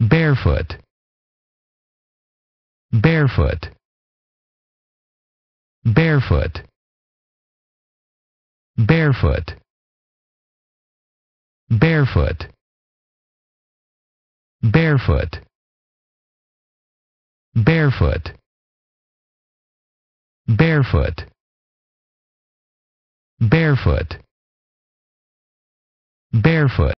barefoot barefoot barefoot barefoot barefoot barefoot barefoot barefoot barefoot barefoot